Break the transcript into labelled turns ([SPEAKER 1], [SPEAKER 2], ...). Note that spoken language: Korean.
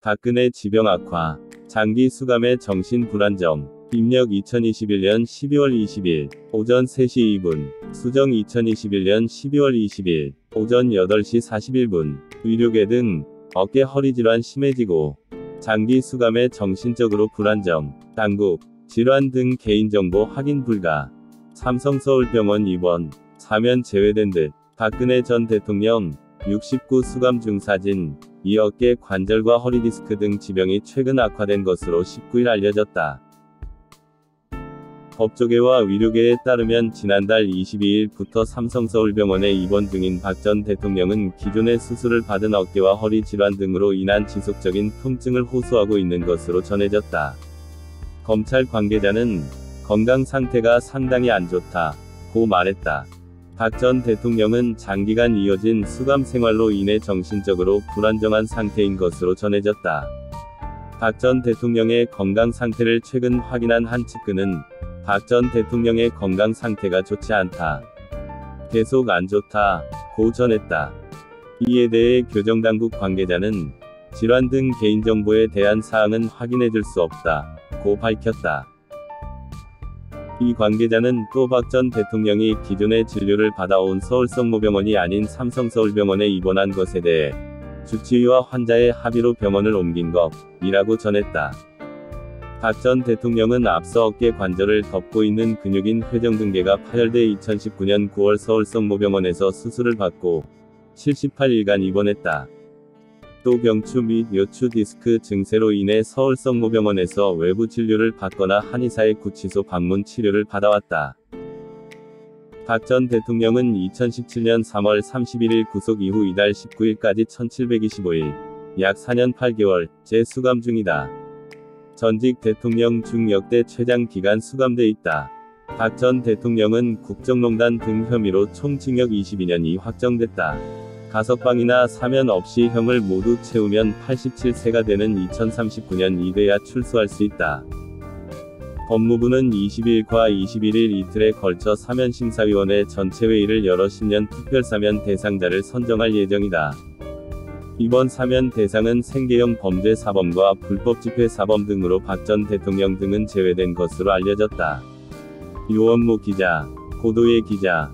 [SPEAKER 1] 박근혜 지병 악화, 장기 수감의 정신 불안정, 입력 2021년 12월 20일, 오전 3시 2분, 수정 2021년 12월 20일, 오전 8시 41분, 의료계 등 어깨 허리 질환 심해지고, 장기 수감의 정신적으로 불안정, 당국, 질환 등 개인정보 확인 불가, 삼성서울병원 입원, 사면 제외된 듯, 박근혜 전 대통령, 69 수감 중 사진, 이 어깨 관절과 허리 디스크 등 지병이 최근 악화된 것으로 19일 알려졌다. 법조계와 의료계에 따르면 지난달 22일부터 삼성서울병원에 입원 중인 박 전 대통령은 기존의 수술을 받은 어깨와 허리 질환 등으로 인한 지속적인 통증을 호소하고 있는 것으로 전해졌다. 검찰 관계자는 건강 상태가 상당히 안 좋다. 고 말했다. 박 전 대통령은 장기간 이어진 수감 생활로 인해 정신적으로 불안정한 상태인 것으로 전해졌다. 박 전 대통령의 건강 상태를 최근 확인한 한 측근은 박 전 대통령의 건강 상태가 좋지 않다. 계속 안 좋다. 고 전했다. 이에 대해 교정당국 관계자는 질환 등 개인정보에 대한 사항은 확인해 줄 수 없다. 고 밝혔다. 이 관계자는 또 박 전 대통령이 기존의 진료를 받아온 서울성모병원이 아닌 삼성서울병원에 입원한 것에 대해 주치의와 환자의 합의로 병원을 옮긴 것이라고 전했다. 박 전 대통령은 앞서 어깨 관절을 덮고 있는 근육인 회전근개가 파열돼 2019년 9월 서울성모병원에서 수술을 받고 78일간 입원했다. 또 경추 및 요추 디스크 증세로 인해 서울성모병원에서 외부 진료를 받거나 한의사의 구치소 방문 치료를 받아왔다. 박 전 대통령은 2017년 3월 31일 구속 이후 이달 19일까지 1725일, 약 4년 8개월, 재수감 중이다. 전직 대통령 중 역대 최장 기간 수감돼 있다. 박 전 대통령은 국정농단 등 혐의로 총 징역 22년이 확정됐다. 가석방이나 사면 없이 형을 모두 채우면 87세가 되는 2039년 이돼야 출소할 수 있다. 법무부는 20일과 21일 이틀에 걸쳐 사면심사위원회 전체 회의를 열어 10년 특별사면 대상자를 선정할 예정이다. 이번 사면 대상은 생계형 범죄 사범과 불법 집회 사범 등으로 박 전 대통령 등은 제외된 것으로 알려졌다. 요원모 기자, 고도의 기자,